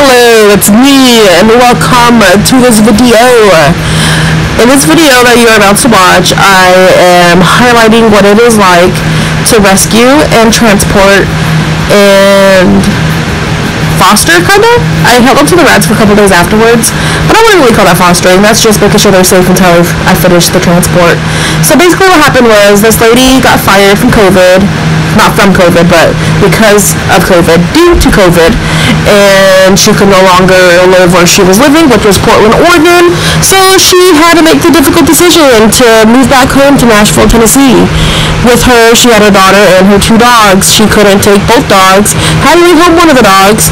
Hello, it's me, and welcome to this video. In this video that you're about to watch, I am highlighting what it is like to rescue and transport and foster, kind of. I held on to the rats for a couple days afterwards, but I wouldn't really call that fostering. That's just making sure they're safe until I finish the transport. So basically what happened was this lady got fired from COVID not from COVID, but because of COVID, due to COVID, and she could no longer live where she was living, which was Portland, Oregon. So she had to make the difficult decision to move back home to Nashville, Tennessee. With her, she had her daughter and her two dogs. She couldn't take both dogs. Had to leave home one of the dogs.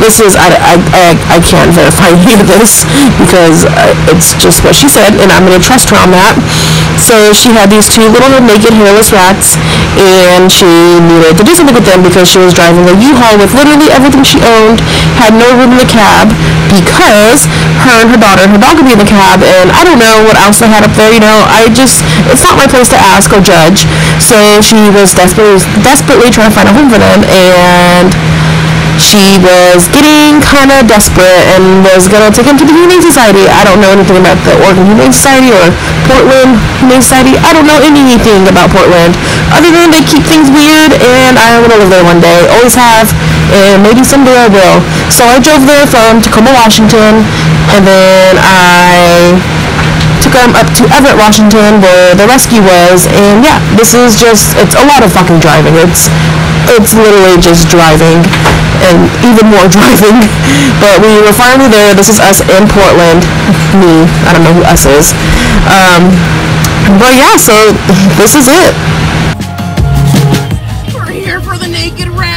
This is I, I, I, I can't verify any of this because uh, it's just what she said, and I'm gonna trust her on that. So she had these two little naked hairless rats, and she needed to do something with them because she was driving a U-Haul with literally everything she owned, had no room in the cab because her and her daughter and her dog would be in the cab, and I don't know what else they had up there. You know, I just it's not my place to ask or judge. So she was desperately desperately trying to find a home for them, and she was getting kind of desperate and was going to take him to the Humane Society. I don't know anything about the Oregon Humane Society or Portland Humane Society. I don't know anything about Portland other than they keep things weird and I want to live there one day. Always have and maybe someday I will. So I drove there from Tacoma, Washington and then I took them up to Everett, Washington where the rescue was and yeah, this is just, it's a lot of fucking driving. It's it's literally just driving and even more driving. But we were finally there. This is us in Portland. Me. I don't know who us is. Um, but yeah, so this is it. We're here for the naked rats,